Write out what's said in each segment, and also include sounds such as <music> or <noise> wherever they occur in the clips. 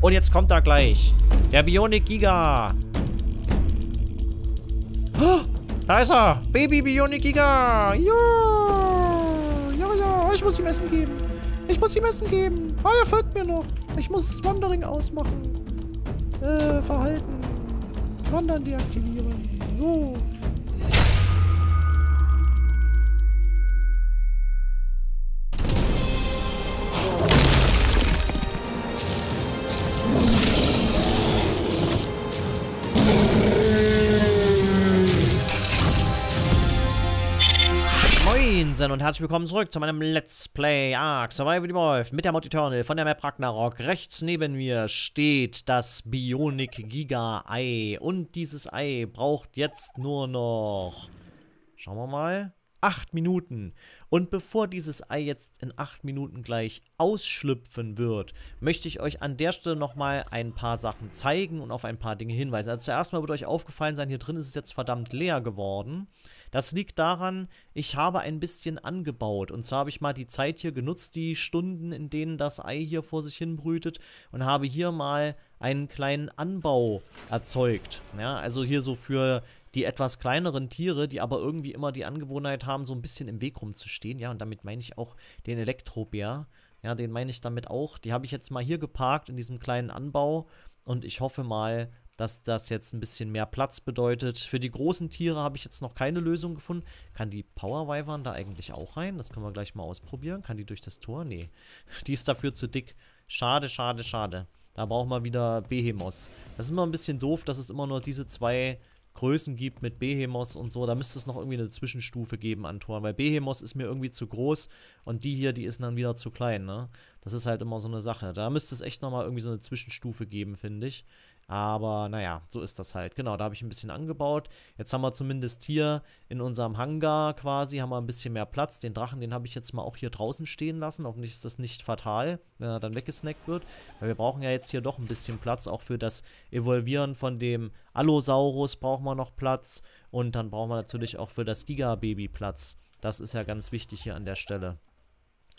Und jetzt kommt er gleich. Der Bionic Giga. Oh, da ist er. Baby Bionic Giga. Ja. Ja, ja. Ich muss ihm Essen geben. Ich muss ihm Essen geben. Ah, er folgt mir noch. Ich muss Wandering ausmachen. Äh, Verhalten. Wandern deaktivieren. So. Moinsen und herzlich willkommen zurück zu meinem Let's Play Ark Survival Evolved mit der Mod Eternal von der Map Ragnarok. Rechts neben mir steht das Bionic Giga Ei und dieses Ei braucht jetzt nur noch, schauen wir mal, 8 Minuten. Und bevor dieses Ei jetzt in 8 Minuten gleich ausschlüpfen wird, möchte ich euch an der Stelle nochmal ein paar Sachen zeigen und auf ein paar Dinge hinweisen. Also zuerst mal wird euch aufgefallen sein, hier drin ist es jetzt verdammt leer geworden. Das liegt daran, ich habe ein bisschen angebaut. Und zwar habe ich mal die Zeit hier genutzt, die Stunden, in denen das Ei hier vor sich hin brütet und habe hier mal einen kleinen Anbau erzeugt. Ja, also hier so für die etwas kleineren Tiere, die aber irgendwie immer die Angewohnheit haben, so ein bisschen im Weg rumzustehen. Ja, und damit meine ich auch den Elektrobär. Ja, den meine ich damit auch. Die habe ich jetzt mal hier geparkt in diesem kleinen Anbau. Und ich hoffe mal, dass das jetzt ein bisschen mehr Platz bedeutet. Für die großen Tiere habe ich jetzt noch keine Lösung gefunden. Kann die Power Wyvern da eigentlich auch rein? Das können wir gleich mal ausprobieren. Kann die durch das Tor? Nee. <laughs> Die ist dafür zu dick. Schade, schade, schade. Da brauchen wir wieder Behemoth. Das ist immer ein bisschen doof, dass es immer nur diese zwei Größen gibt mit Behemoth und so, da müsste es noch irgendwie eine Zwischenstufe geben an Toren, weil Behemoth ist mir irgendwie zu groß und die hier, die ist dann wieder zu klein, ne? Das ist halt immer so eine Sache. Da müsste es echt nochmal irgendwie so eine Zwischenstufe geben, finde ich. Aber naja, so ist das halt. Genau, da habe ich ein bisschen angebaut. Jetzt haben wir zumindest hier in unserem Hangar quasi, haben wir ein bisschen mehr Platz. Den Drachen, den habe ich jetzt mal auch hier draußen stehen lassen. Hoffentlich ist das nicht fatal, wenn er dann weggesnackt wird. Weil wir brauchen ja jetzt hier doch ein bisschen Platz. Auch für das Evolvieren von dem Allosaurus brauchen wir noch Platz. Und dann brauchen wir natürlich auch für das Giga-Baby Platz. Das ist ja ganz wichtig hier an der Stelle.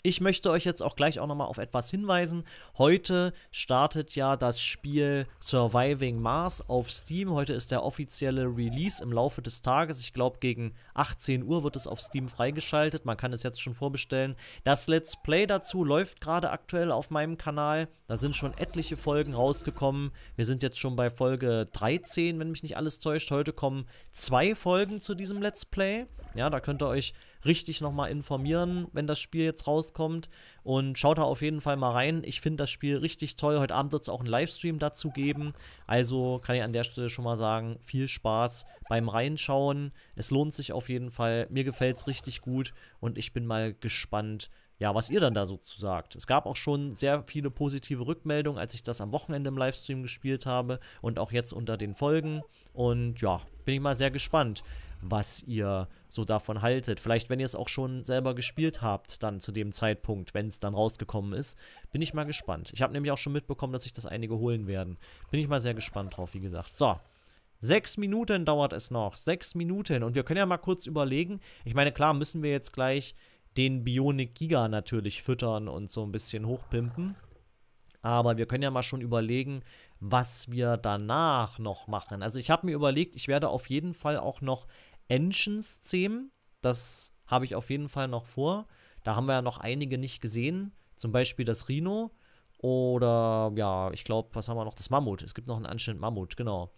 Ich möchte euch jetzt auch gleich auch nochmal auf etwas hinweisen. Heute startet ja das Spiel Surviving Mars auf Steam. Heute ist der offizielle Release im Laufe des Tages. Ich glaube, gegen 18 Uhr wird es auf Steam freigeschaltet. Man kann es jetzt schon vorbestellen. Das Let's Play dazu läuft gerade aktuell auf meinem Kanal. Da sind schon etliche Folgen rausgekommen. Wir sind jetzt schon bei Folge 13, wenn mich nicht alles täuscht. Heute kommen zwei Folgen zu diesem Let's Play. Ja, da könnt ihr euch richtig nochmal informieren, wenn das Spiel jetzt rauskommt. Und schaut da auf jeden Fall mal rein. Ich finde das Spiel richtig toll. Heute Abend wird es auch einen Livestream dazu geben. Also kann ich an der Stelle schon mal sagen, viel Spaß beim Reinschauen. Es lohnt sich auf jeden Fall. Mir gefällt es richtig gut und ich bin mal gespannt, ja, was ihr dann da so zu sagt. Es gab auch schon sehr viele positive Rückmeldungen, als ich das am Wochenende im Livestream gespielt habe und auch jetzt unter den Folgen. Und ja, bin ich mal sehr gespannt was ihr so davon haltet. Vielleicht, wenn ihr es auch schon selber gespielt habt, dann zu dem Zeitpunkt, wenn es dann rausgekommen ist. Bin ich mal gespannt. Ich habe nämlich auch schon mitbekommen, dass sich das einige holen werden. Bin ich mal sehr gespannt drauf, wie gesagt. So. Sechs Minuten dauert es noch. Sechs Minuten. Und wir können ja mal kurz überlegen. Ich meine, klar, müssen wir jetzt gleich den Bionic Giga natürlich füttern und so ein bisschen hochpimpen. Aber wir können ja mal schon überlegen, was wir danach noch machen. Also ich habe mir überlegt, ich werde auf jeden Fall auch noch Engines zähmen. Das habe ich auf jeden Fall noch vor. Da haben wir ja noch einige nicht gesehen. Zum Beispiel das Rhino. Oder ja, ich glaube, was haben wir noch? Das Mammut. Es gibt noch einen anständigen Mammut, genau.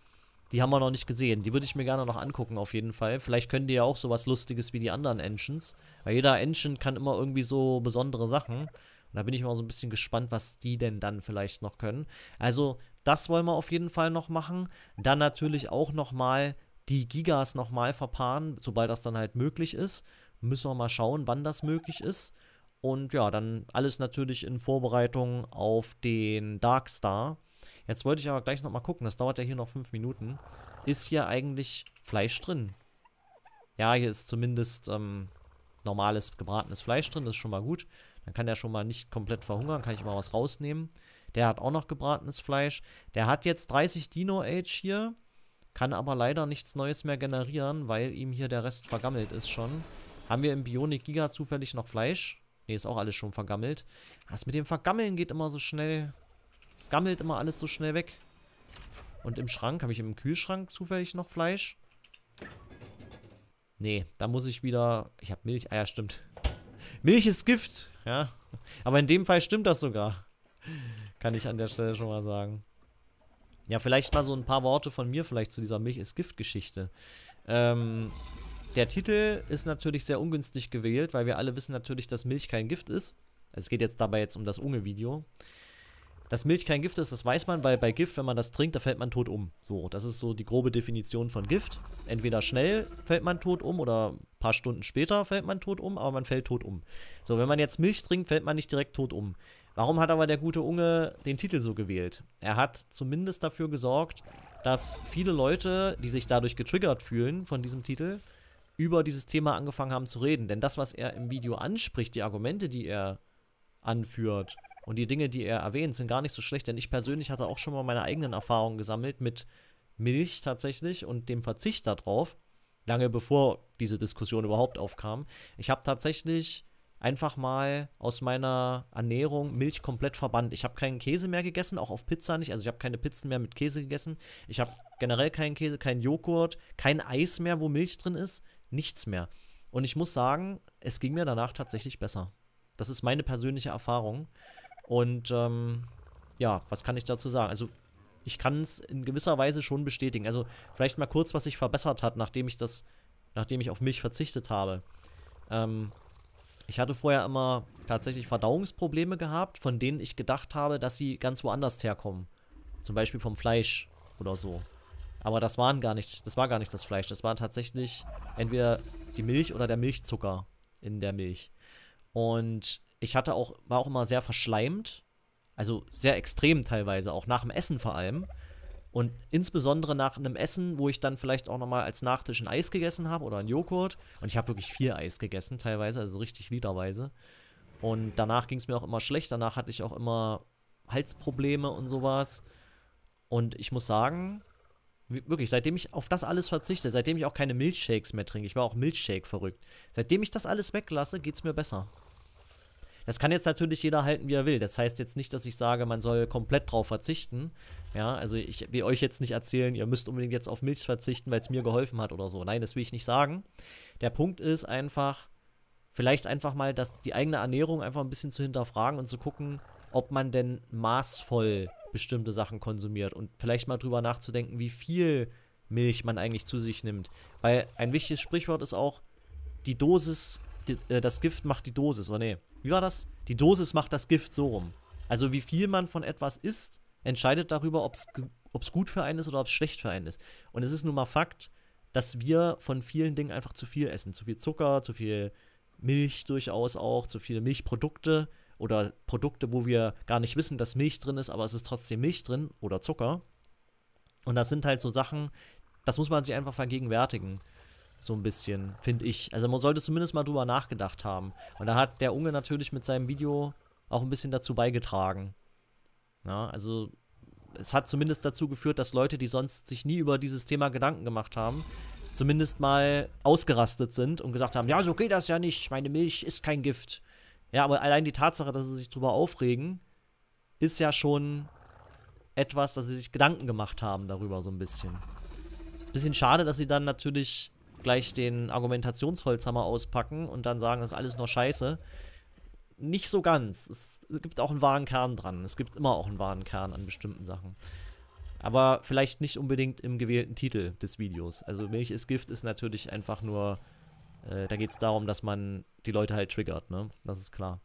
Die haben wir noch nicht gesehen. Die würde ich mir gerne noch angucken, auf jeden Fall. Vielleicht können die ja auch sowas Lustiges wie die anderen Engines. Weil jeder Engine kann immer irgendwie so besondere Sachen. Und da bin ich mal so ein bisschen gespannt, was die denn dann vielleicht noch können. Also, das wollen wir auf jeden Fall noch machen. Dann natürlich auch nochmal die Gigas nochmal verpaaren, sobald das dann halt möglich ist. Müssen wir mal schauen, wann das möglich ist. Und ja, dann alles natürlich in Vorbereitung auf den Darkstar. Jetzt wollte ich aber gleich nochmal gucken, das dauert ja hier noch fünf Minuten. Ist hier eigentlich Fleisch drin? Ja, hier ist zumindest ähm, normales gebratenes Fleisch drin, das ist schon mal gut. Dann kann der schon mal nicht komplett verhungern, kann ich mal was rausnehmen. Der hat auch noch gebratenes Fleisch. Der hat jetzt 30 Dino-Age hier kann aber leider nichts Neues mehr generieren, weil ihm hier der Rest vergammelt ist schon. Haben wir im Bionic Giga zufällig noch Fleisch? Ne, ist auch alles schon vergammelt. Das mit dem Vergammeln geht immer so schnell. Es gammelt immer alles so schnell weg. Und im Schrank, habe ich im Kühlschrank zufällig noch Fleisch? Nee, da muss ich wieder... Ich habe Milch. Ah ja, stimmt. Milch ist Gift, ja. Aber in dem Fall stimmt das sogar. Kann ich an der Stelle schon mal sagen. Ja, vielleicht mal so ein paar Worte von mir vielleicht zu dieser Milch ist Gift-Geschichte. Ähm, der Titel ist natürlich sehr ungünstig gewählt, weil wir alle wissen natürlich, dass Milch kein Gift ist. Es geht jetzt dabei jetzt um das Unge-Video. Dass Milch kein Gift ist, das weiß man, weil bei Gift, wenn man das trinkt, da fällt man tot um. So, das ist so die grobe Definition von Gift. Entweder schnell fällt man tot um oder ein paar Stunden später fällt man tot um, aber man fällt tot um. So, wenn man jetzt Milch trinkt, fällt man nicht direkt tot um. Warum hat aber der gute Unge den Titel so gewählt? Er hat zumindest dafür gesorgt, dass viele Leute, die sich dadurch getriggert fühlen von diesem Titel, über dieses Thema angefangen haben zu reden. Denn das, was er im Video anspricht, die Argumente, die er anführt, und die Dinge, die er erwähnt, sind gar nicht so schlecht, denn ich persönlich hatte auch schon mal meine eigenen Erfahrungen gesammelt mit Milch tatsächlich und dem Verzicht darauf, lange bevor diese Diskussion überhaupt aufkam. Ich habe tatsächlich einfach mal aus meiner Ernährung Milch komplett verbannt. Ich habe keinen Käse mehr gegessen, auch auf Pizza nicht. Also ich habe keine Pizzen mehr mit Käse gegessen. Ich habe generell keinen Käse, keinen Joghurt, kein Eis mehr, wo Milch drin ist. Nichts mehr. Und ich muss sagen, es ging mir danach tatsächlich besser. Das ist meine persönliche Erfahrung. Und ähm, ja, was kann ich dazu sagen? Also ich kann es in gewisser Weise schon bestätigen. Also vielleicht mal kurz, was sich verbessert hat, nachdem ich das, nachdem ich auf Milch verzichtet habe. Ähm, ich hatte vorher immer tatsächlich Verdauungsprobleme gehabt, von denen ich gedacht habe, dass sie ganz woanders herkommen. Zum Beispiel vom Fleisch oder so. Aber das waren gar nicht, das war gar nicht das Fleisch. Das war tatsächlich entweder die Milch oder der Milchzucker in der Milch. Und ich hatte auch, war auch immer sehr verschleimt. Also sehr extrem teilweise, auch nach dem Essen vor allem. Und insbesondere nach einem Essen, wo ich dann vielleicht auch nochmal als Nachtisch ein Eis gegessen habe oder ein Joghurt. Und ich habe wirklich viel Eis gegessen teilweise, also richtig literweise. Und danach ging es mir auch immer schlecht. Danach hatte ich auch immer Halsprobleme und sowas. Und ich muss sagen, wirklich, seitdem ich auf das alles verzichte, seitdem ich auch keine Milchshakes mehr trinke, ich war auch Milchshake verrückt. Seitdem ich das alles weglasse, geht es mir besser. Das kann jetzt natürlich jeder halten, wie er will. Das heißt jetzt nicht, dass ich sage, man soll komplett drauf verzichten. Ja, also ich will euch jetzt nicht erzählen, ihr müsst unbedingt jetzt auf Milch verzichten, weil es mir geholfen hat oder so. Nein, das will ich nicht sagen. Der Punkt ist einfach, vielleicht einfach mal das, die eigene Ernährung einfach ein bisschen zu hinterfragen und zu gucken, ob man denn maßvoll bestimmte Sachen konsumiert und vielleicht mal drüber nachzudenken, wie viel Milch man eigentlich zu sich nimmt. Weil ein wichtiges Sprichwort ist auch, die Dosis, die, äh, das Gift macht die Dosis, oder nee? Wie war das? Die Dosis macht das Gift so rum. Also wie viel man von etwas isst, entscheidet darüber, ob es gut für einen ist oder ob es schlecht für einen ist. Und es ist nun mal Fakt, dass wir von vielen Dingen einfach zu viel essen. Zu viel Zucker, zu viel Milch durchaus auch, zu viele Milchprodukte oder Produkte, wo wir gar nicht wissen, dass Milch drin ist, aber es ist trotzdem Milch drin oder Zucker. Und das sind halt so Sachen, das muss man sich einfach vergegenwärtigen. So ein bisschen, finde ich. Also man sollte zumindest mal drüber nachgedacht haben. Und da hat der Unge natürlich mit seinem Video auch ein bisschen dazu beigetragen. Ja, also es hat zumindest dazu geführt, dass Leute, die sonst sich nie über dieses Thema Gedanken gemacht haben, zumindest mal ausgerastet sind und gesagt haben, ja, so geht das ja nicht, meine Milch ist kein Gift. Ja, aber allein die Tatsache, dass sie sich drüber aufregen, ist ja schon etwas, dass sie sich Gedanken gemacht haben darüber so ein bisschen. Bisschen schade, dass sie dann natürlich gleich den Argumentationsholzhammer auspacken und dann sagen, das ist alles nur Scheiße. Nicht so ganz. Es gibt auch einen wahren Kern dran. Es gibt immer auch einen wahren Kern an bestimmten Sachen. Aber vielleicht nicht unbedingt im gewählten Titel des Videos. Also Milch ist Gift ist natürlich einfach nur, äh, da geht es darum, dass man die Leute halt triggert, ne? Das ist klar.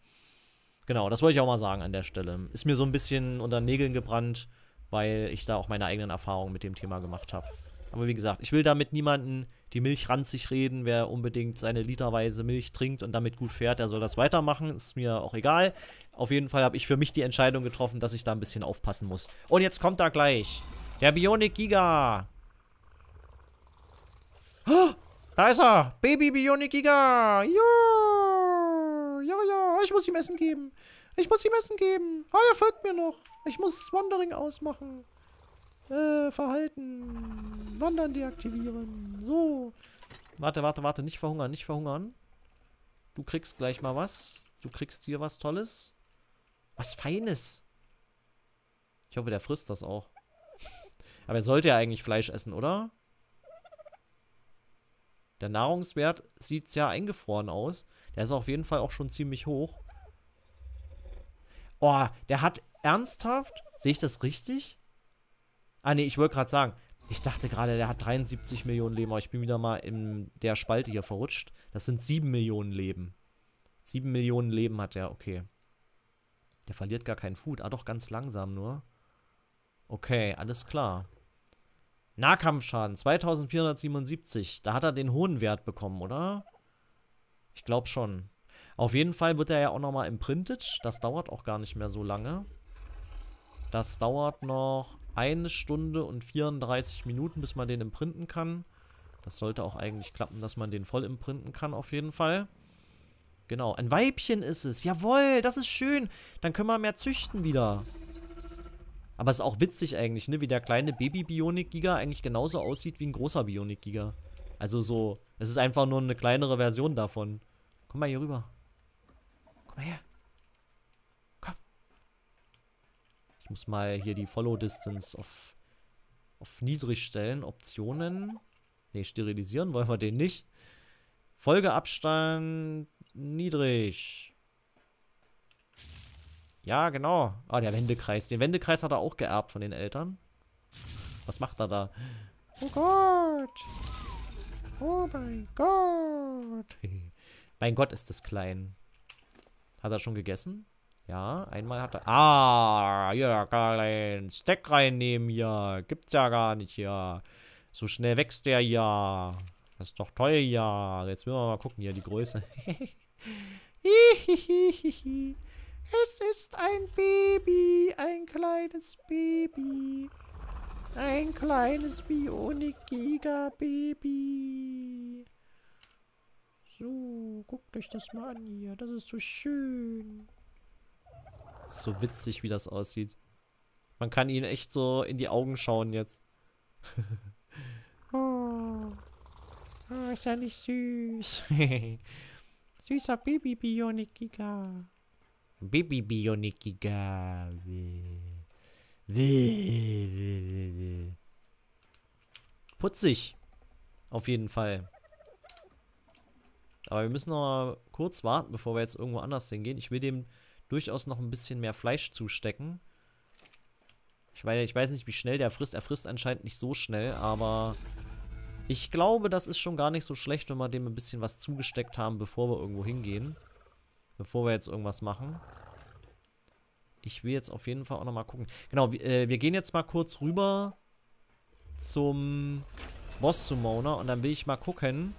Genau, das wollte ich auch mal sagen an der Stelle. Ist mir so ein bisschen unter Nägeln gebrannt, weil ich da auch meine eigenen Erfahrungen mit dem Thema gemacht habe. Aber wie gesagt, ich will damit niemanden die Milch ranzig reden. Wer unbedingt seine literweise Milch trinkt und damit gut fährt, der soll das weitermachen. Ist mir auch egal. Auf jeden Fall habe ich für mich die Entscheidung getroffen, dass ich da ein bisschen aufpassen muss. Und jetzt kommt er gleich. Der Bionic Giga. Oh, da ist er. Baby Bionic Giga. Ja. Ja, ja. Ich muss ihm Essen geben. Ich muss ihm Essen geben. Ah, er folgt mir noch. Ich muss Wandering ausmachen. Äh, Verhalten. Wandern deaktivieren. So. Warte, warte, warte. Nicht verhungern, nicht verhungern. Du kriegst gleich mal was. Du kriegst hier was Tolles. Was Feines. hoffe, der frisst das auch. Aber er sollte ja eigentlich Fleisch essen, oder? Der Nahrungswert sieht sehr eingefroren aus. Der ist auf jeden Fall auch schon ziemlich hoch. Oh, der hat ernsthaft? Sehe ich das richtig? Ah, nee, ich wollte gerade sagen. Ich dachte gerade, der hat 73 Millionen Leben, aber ich bin wieder mal in der Spalte hier verrutscht. Das sind 7 Millionen Leben. 7 Millionen Leben hat der, okay. Der verliert gar keinen Food. Ah, doch, ganz langsam nur. Okay, alles klar. Nahkampfschaden, 2477. Da hat er den hohen Wert bekommen, oder? Ich glaube schon. Auf jeden Fall wird er ja auch nochmal imprintet. Das dauert auch gar nicht mehr so lange. Das dauert noch eine Stunde und 34 Minuten, bis man den imprinten kann. Das sollte auch eigentlich klappen, dass man den voll imprinten kann, auf jeden Fall. Genau, ein Weibchen ist es. Jawohl, das ist schön. Dann können wir mehr züchten wieder. Aber es ist auch witzig eigentlich, ne? Wie der kleine Baby-Bionik-Giga eigentlich genauso aussieht wie ein großer Bionik-Giga. Also so, es ist einfach nur eine kleinere Version davon. Komm mal hier rüber. Komm mal her. Komm. Ich muss mal hier die Follow-Distance auf, auf niedrig stellen. Optionen. Ne, sterilisieren wollen wir den nicht. Folgeabstand niedrig. Ja, genau. Ah, der Wendekreis. Den Wendekreis hat er auch geerbt von den Eltern. Was macht er da? Oh Gott. Oh mein Gott. <laughs> mein Gott, ist das klein. Hat er schon gegessen? Ja, einmal hat er... Ah, hier, kann ein Steak reinnehmen hier. Gibt's ja gar nicht hier. So schnell wächst der ja. Das ist doch toll ja. Jetzt müssen wir mal gucken hier, die Größe. <laughs> Es ist ein Baby, ein kleines Baby. Ein kleines Bionik-Giga-Baby. So, guckt euch das mal an hier. Das ist so schön. So witzig, wie das aussieht. Man kann ihnen echt so in die Augen schauen jetzt. oh. <laughs> oh, ist ja nicht süß. <laughs> Süßer Baby-Bionik-Giga. Baby Bionikiga. Putzig. Auf jeden Fall. Aber wir müssen noch mal kurz warten, bevor wir jetzt irgendwo anders hingehen. Ich will dem durchaus noch ein bisschen mehr Fleisch zustecken. Ich weiß, ich weiß nicht, wie schnell der frisst. Er frisst anscheinend nicht so schnell, aber ich glaube, das ist schon gar nicht so schlecht, wenn wir dem ein bisschen was zugesteckt haben, bevor wir irgendwo hingehen. Bevor wir jetzt irgendwas machen. Ich will jetzt auf jeden Fall auch nochmal gucken. Genau, wir, äh, wir gehen jetzt mal kurz rüber zum Boss Summoner und dann will ich mal gucken,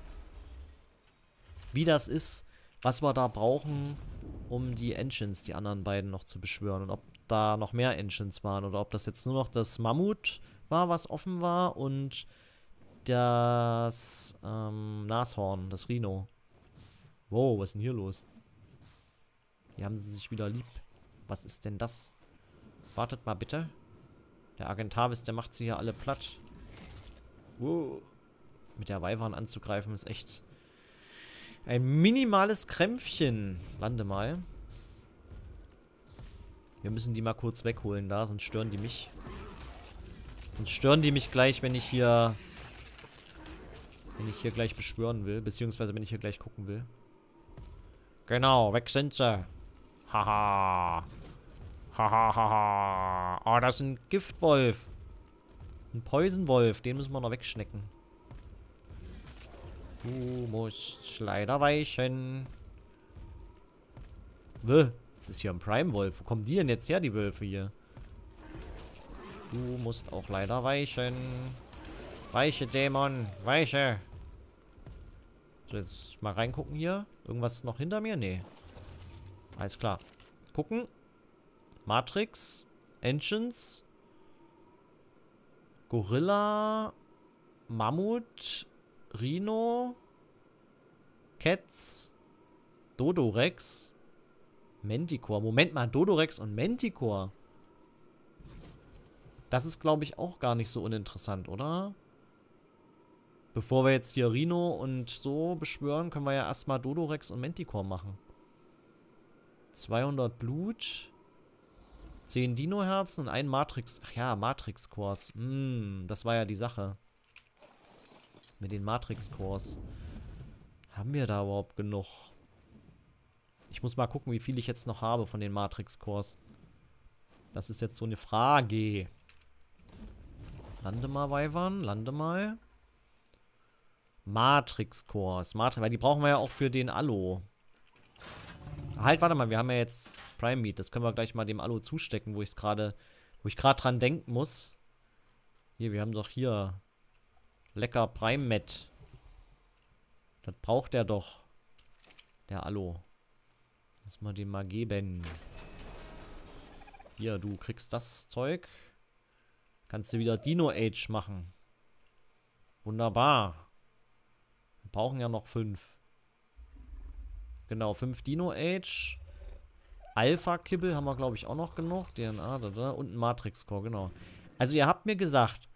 wie das ist, was wir da brauchen, um die Engines, die anderen beiden noch zu beschwören. Und ob da noch mehr Engines waren oder ob das jetzt nur noch das Mammut war, was offen war und das ähm, Nashorn, das Rhino. Wow, was ist denn hier los? Hier haben sie sich wieder lieb. Was ist denn das? Wartet mal bitte. Der Agentavis, der macht sie hier alle platt. Wow. Mit der Weihwahn anzugreifen ist echt ein minimales Krämpfchen. Lande mal. Wir müssen die mal kurz wegholen da, sonst stören die mich. Sonst stören die mich gleich, wenn ich hier... Wenn ich hier gleich beschwören will. Beziehungsweise wenn ich hier gleich gucken will. Genau, weg sind sie. Haha. Hahaha. Ha, Oh, das ist ein Giftwolf. Ein Poisonwolf. Den müssen wir noch wegschnecken. Du musst leider weichen. Wäh. Das ist hier ein Prime-Wolf. Wo kommen die denn jetzt her, die Wölfe hier? Du musst auch leider weichen. Weiche, Dämon. Weiche. So, jetzt mal reingucken hier. Irgendwas noch hinter mir? Nee. Alles klar. Gucken. Matrix. Engines. Gorilla. Mammut. Rhino. Cats. Dodorex. Manticore. Moment mal, Dodorex und Manticore. Das ist, glaube ich, auch gar nicht so uninteressant, oder? Bevor wir jetzt hier Rhino und so beschwören, können wir ja erstmal Dodorex und Manticore machen. 200 Blut. 10 Dino-Herzen und ein Matrix... Ach ja, Matrix-Cores. Mm, das war ja die Sache. Mit den Matrix-Cores. Haben wir da überhaupt genug? Ich muss mal gucken, wie viel ich jetzt noch habe von den Matrix-Cores. Das ist jetzt so eine Frage. Lande mal, Weiwan. Lande mal. Matrix-Cores. Matrix, weil die brauchen wir ja auch für den Allo. Halt, warte mal, wir haben ja jetzt Prime Meat. Das können wir gleich mal dem Alu zustecken, wo ich es gerade, wo ich gerade dran denken muss. Hier, wir haben doch hier lecker Prime Met. Das braucht er doch. Der Alu. Muss man dem mal geben. Hier, du kriegst das Zeug. Kannst du wieder Dino Age machen. Wunderbar. Wir brauchen ja noch fünf. Genau, 5 Dino Age. Alpha-Kibbel haben wir, glaube ich, auch noch genug. DNA, da, da. Und ein Matrix-Core, genau. Also ihr habt mir gesagt,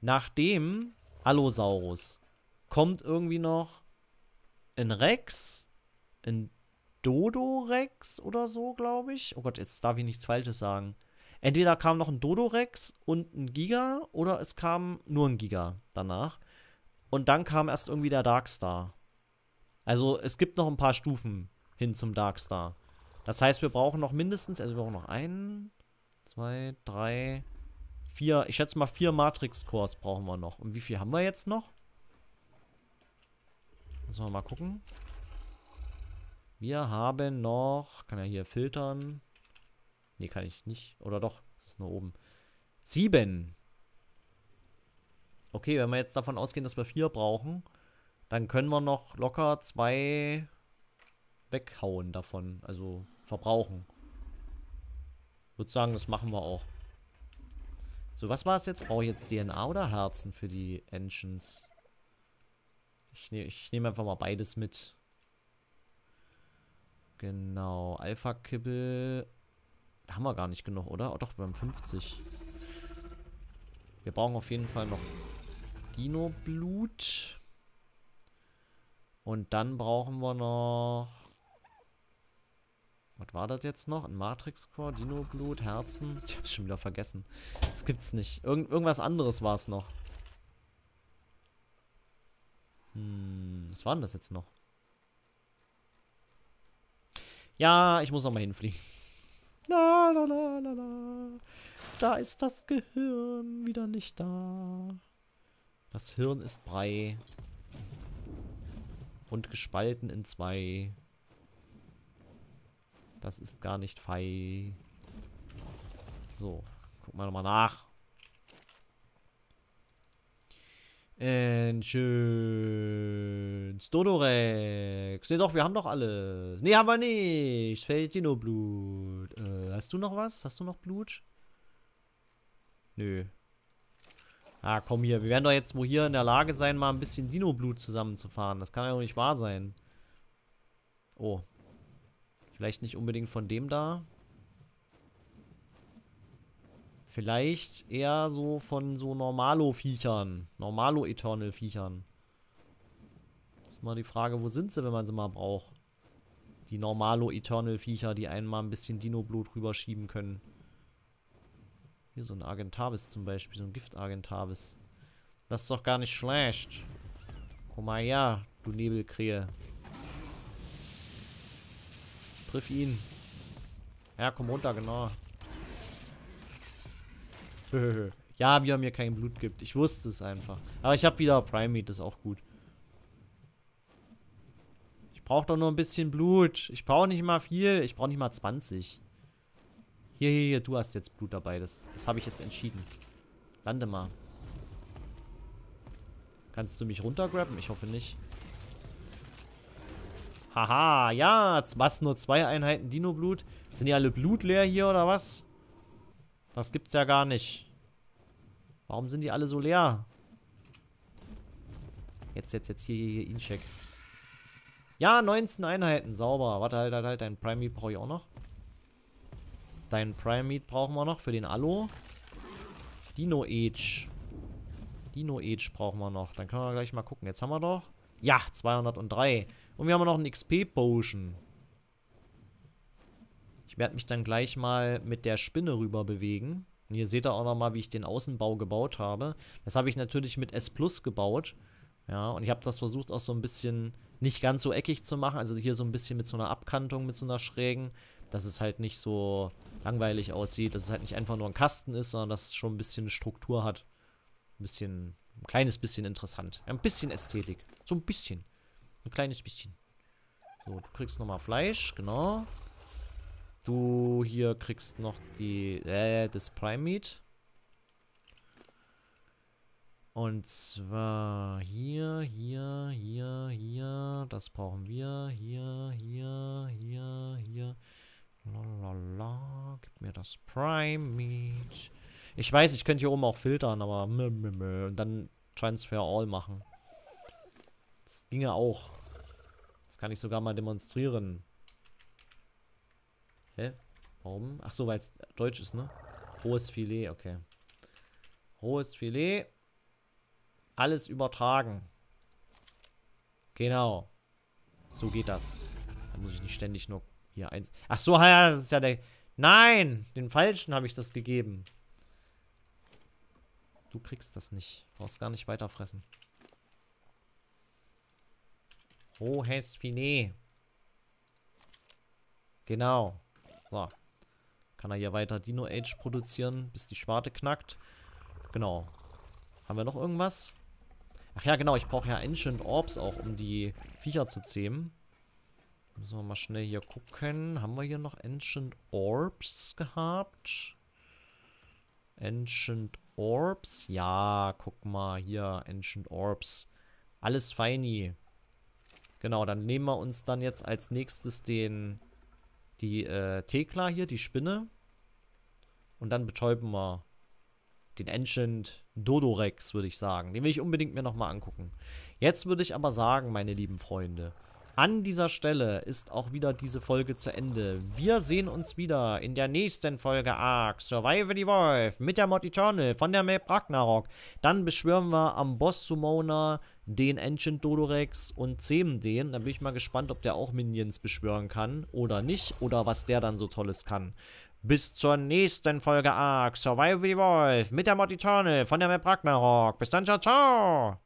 nach dem Allosaurus kommt irgendwie noch ein Rex, ein Dodo-Rex oder so, glaube ich. Oh Gott, jetzt darf ich nichts Falsches sagen. Entweder kam noch ein Dodo-Rex und ein Giga oder es kam nur ein Giga danach. Und dann kam erst irgendwie der Darkstar. Also es gibt noch ein paar Stufen hin zum Darkstar. Das heißt, wir brauchen noch mindestens, also wir brauchen noch einen, zwei, drei, vier, ich schätze mal vier Matrix-Cores brauchen wir noch. Und wie viel haben wir jetzt noch? Müssen wir mal gucken. Wir haben noch, kann er hier filtern. Nee, kann ich nicht. Oder doch, das ist nur oben. Sieben. Okay, wenn wir jetzt davon ausgehen, dass wir vier brauchen, dann können wir noch locker zwei weghauen davon. Also verbrauchen. Würde sagen, das machen wir auch. So, was war es jetzt? Brauche ich jetzt DNA oder Herzen für die Engines? Ich, ne ich nehme einfach mal beides mit. Genau. Alpha-Kibbel. Haben wir gar nicht genug, oder? Oh, doch, wir haben 50. Wir brauchen auf jeden Fall noch Dino-Blut. Und dann brauchen wir noch... Was war das jetzt noch? Ein Matrix-Core, Dino-Blut, Herzen? Ich hab's schon wieder vergessen. Das gibt's nicht. Irgend irgendwas anderes war es noch. Hm, was war denn das jetzt noch? Ja, ich muss noch mal hinfliegen. <laughs> La, la, la, la, la. Da ist das Gehirn wieder nicht da. Das Hirn ist Brei und gespalten in zwei. Das ist gar nicht fei. So, gucken wir nochmal nach. schön. Stodorex. Ne, doch, wir haben doch alles. Ne, haben wir nicht. Fällt dir nur Blut. Äh, hast du noch was? Hast du noch Blut? Nö. Ah, komm hier. Wir werden doch jetzt wo hier in der Lage sein, mal ein bisschen Dino-Blut zusammenzufahren. Das kann ja doch nicht wahr sein. Oh. Vielleicht nicht unbedingt von dem da. Vielleicht eher so von so Normalo-Viechern. Normalo-Eternal-Viechern. Ist mal die Frage, wo sind sie, wenn man sie mal braucht? Die Normalo-Eternal-Viecher, die einen mal ein bisschen Dino-Blut rüberschieben können. Hier so ein Argentavis zum Beispiel, so ein Gift-Argentavis. Das ist doch gar nicht schlecht. Komm mal her, du Nebelkrähe. Triff ihn. Ja, komm runter, genau. <laughs> ja, wie er mir kein Blut gibt. Ich wusste es einfach. Aber ich habe wieder Primate, das ist auch gut. Ich brauche doch nur ein bisschen Blut. Ich brauche nicht mal viel. Ich brauche nicht mal 20. Hier, hier, hier, du hast jetzt Blut dabei. Das, das habe ich jetzt entschieden. Lande mal. Kannst du mich runtergraben? Ich hoffe nicht. Haha, ja. Was, nur zwei Einheiten Dino-Blut? Sind die alle blutleer hier oder was? Das gibt's ja gar nicht. Warum sind die alle so leer? Jetzt, jetzt, jetzt hier, hier, hier, ihn check. Ja, 19 Einheiten, sauber. Warte, halt, halt, halt, dein Primate brauche ich auch noch. Dein Prime Meat brauchen wir noch für den Alu. Dino Age. Dino Age brauchen wir noch. Dann können wir gleich mal gucken. Jetzt haben wir doch. Ja, 203. Und wir haben noch einen XP Potion. Ich werde mich dann gleich mal mit der Spinne rüber bewegen. Und hier seht ihr auch nochmal, wie ich den Außenbau gebaut habe. Das habe ich natürlich mit S Plus gebaut. Ja, und ich habe das versucht auch so ein bisschen nicht ganz so eckig zu machen. Also hier so ein bisschen mit so einer Abkantung, mit so einer schrägen. Dass es halt nicht so langweilig aussieht. Dass es halt nicht einfach nur ein Kasten ist, sondern dass es schon ein bisschen Struktur hat. Ein bisschen, ein kleines bisschen interessant. Ein bisschen Ästhetik. So ein bisschen. Ein kleines bisschen. So, du kriegst nochmal Fleisch, genau. Du hier kriegst noch die, äh, das Prime Meat. Und zwar hier, hier, hier, hier. Das brauchen wir. Hier, hier, hier, hier. Lalala. Gib mir das Prime Meat. Ich weiß, ich könnte hier oben auch filtern, aber und dann Transfer All machen. Das ginge auch. Das kann ich sogar mal demonstrieren. Hä? Warum? Ach so, weil es Deutsch ist, ne? Rohes Filet, okay. Rohes Filet. Alles übertragen. Genau. So geht das. Da muss ich nicht ständig nur hier eins. Ach so, ja, das ist ja der. Nein! Den falschen habe ich das gegeben. Du kriegst das nicht. Brauchst gar nicht weiterfressen. Rohes Filet. Genau. So. Kann er hier weiter Dino Age produzieren, bis die Schwarte knackt. Genau. Haben wir noch irgendwas? Ach ja, genau. Ich brauche ja Ancient Orbs auch, um die Viecher zu zähmen. Müssen wir mal schnell hier gucken. Haben wir hier noch Ancient Orbs gehabt? Ancient Orbs? Ja, guck mal. Hier, Ancient Orbs. Alles feini. Genau, dann nehmen wir uns dann jetzt als nächstes den die äh, Thekla hier, die Spinne. Und dann betäuben wir den Ancient Dodorex, würde ich sagen. Den will ich unbedingt mir nochmal angucken. Jetzt würde ich aber sagen, meine lieben Freunde, an dieser Stelle ist auch wieder diese Folge zu Ende. Wir sehen uns wieder in der nächsten Folge Ark Survive the Wolf mit der Mod Eternal von der Map Ragnarok. Dann beschwören wir am Boss Summoner den Ancient Dodorex und zähmen den. Dann bin ich mal gespannt, ob der auch Minions beschwören kann oder nicht. Oder was der dann so Tolles kann. Bis zur nächsten Folge Ark Survive the Wolf mit der Mod Eternal von der Map Ragnarok. Bis dann, ciao, ciao!